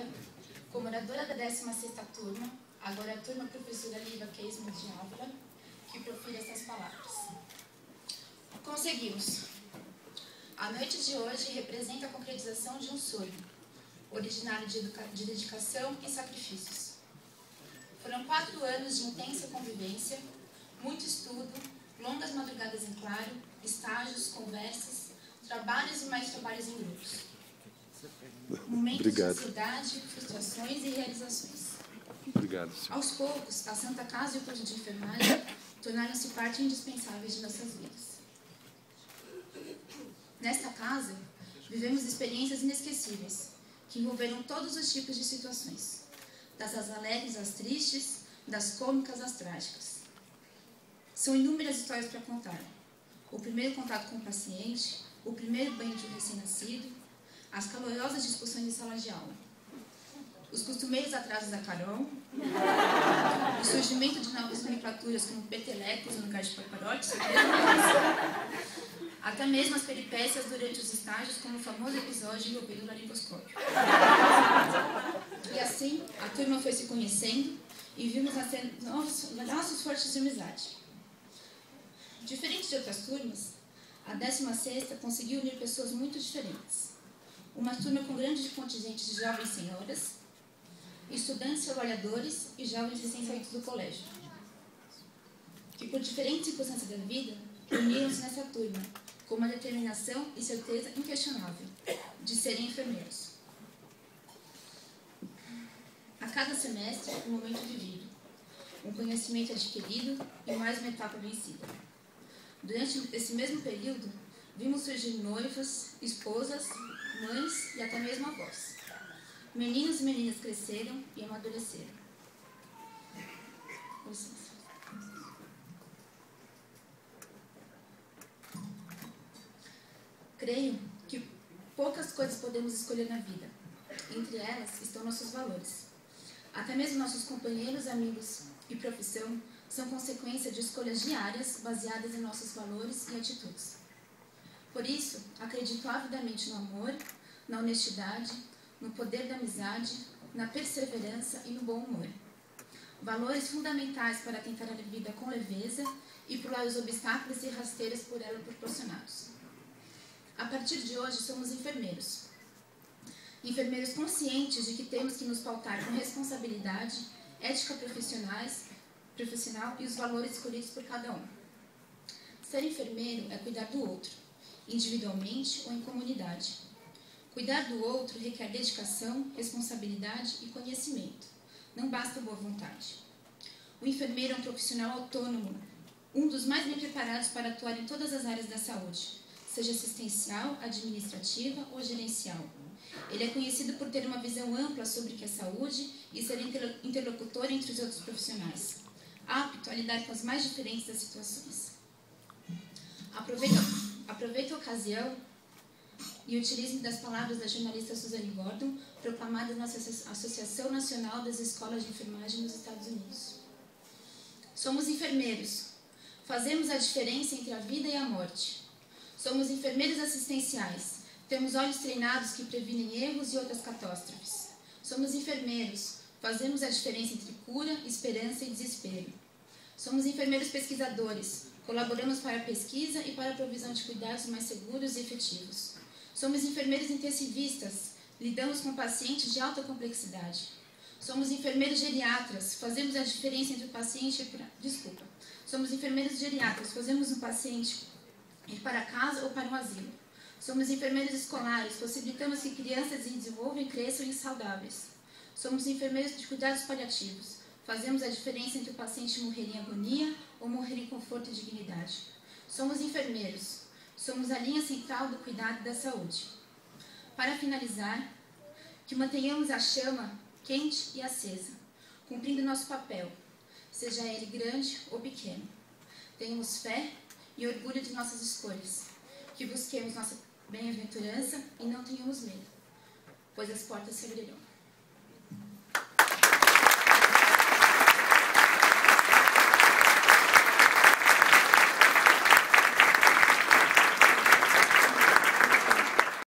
Correia, comoradora da 16ª turma, agora a turma professora Liva Keismo de Ávila, que profere essas palavras. Conseguimos! A noite de hoje representa a concretização de um sonho, originário de, de dedicação e sacrifícios. Foram quatro anos de intensa convivência, muito estudo, longas madrugadas em claro, estágios, conversas, trabalhos e mais trabalhos em grupos. Momentos Obrigado. de ansiedade, frustrações e realizações. Obrigado, senhor. Aos poucos, a Santa Casa e o curso de enfermagem tornaram-se parte indispensável de nossas vidas. Nesta casa, vivemos experiências inesquecíveis, que envolveram todos os tipos de situações, das alegres às tristes, das cômicas às trágicas. São inúmeras histórias para contar. O primeiro contato com o paciente, o primeiro banho de um recém-nascido, as calorosas discussões em sala de aula, os costumeiros atrasos da Carol, o surgimento de novas nomenclaturas como petelecos no lugar de paparotes, até mesmo as peripécias durante os estágios, como o famoso episódio envolvendo o laringoscópio. E assim, a turma foi se conhecendo e vimos nascer novos laços fortes de amizade. Diferente de outras turmas, a 16ª conseguiu unir pessoas muito diferentes. Uma turma com grande contingente de jovens senhoras, estudantes trabalhadores e jovens recém-saídos do colégio, que por diferentes circunstâncias da vida uniram-se nessa turma com uma determinação e certeza inquestionável de serem enfermeiros. A cada semestre, um momento vivido, um conhecimento adquirido e mais uma etapa vencida. Durante esse mesmo período, vimos surgir noivas, esposas, mães e até mesmo avós. Meninos e meninas cresceram e amadureceram. Licença. Creio que poucas coisas podemos escolher na vida. Entre elas estão nossos valores. Até mesmo nossos companheiros, amigos e profissão são consequência de escolhas diárias baseadas em nossos valores e atitudes. Por isso, acredito avidamente no amor, na honestidade, no poder da amizade, na perseverança e no bom humor. Valores fundamentais para tentar a vida com leveza e pular os obstáculos e rasteiras por ela proporcionados. A partir de hoje, somos enfermeiros. Enfermeiros conscientes de que temos que nos pautar com responsabilidade, ética profissionais, profissional e os valores escolhidos por cada um. Ser enfermeiro é cuidar do outro, individualmente ou em comunidade Cuidar do outro requer dedicação, responsabilidade e conhecimento. Não basta boa vontade. O enfermeiro é um profissional autônomo, um dos mais bem preparados para atuar em todas as áreas da saúde, seja assistencial, administrativa ou gerencial. Ele é conhecido por ter uma visão ampla sobre o que é saúde e ser interlocutor entre os outros profissionais, apto a lidar com as mais diferentes das situações. Aproveito, a ocasião e utilize das palavras da jornalista Suzanne Gordon, proclamada na Associação Nacional das Escolas de Enfermagem nos Estados Unidos. Somos enfermeiros. Fazemos a diferença entre a vida e a morte. Somos enfermeiros assistenciais. Temos olhos treinados que previnem erros e outras catástrofes. Somos enfermeiros. Fazemos a diferença entre cura, esperança e desespero. Somos enfermeiros pesquisadores. Colaboramos para a pesquisa e para a provisão de cuidados mais seguros e efetivos. Somos enfermeiros intensivistas, lidamos com pacientes de alta complexidade. Somos enfermeiros geriatras, fazemos a diferença entre o paciente e... Desculpa. Somos enfermeiros geriatras, fazemos um paciente ir para casa ou para um asilo. Somos enfermeiros escolares, possibilitamos que crianças se desenvolvam e cresçam e saudáveis. Somos enfermeiros de cuidados paliativos, fazemos a diferença entre o paciente morrer em agonia ou morrer em conforto e dignidade. Somos enfermeiros, somos a linha central do cuidado da saúde. Para finalizar, que mantenhamos a chama quente e acesa, cumprindo nosso papel, seja ele grande ou pequeno. Tenhamos fé e orgulho de nossas escolhas, que busquemos nossa bem-aventurança e não tenhamos medo, pois as portas se abrirão.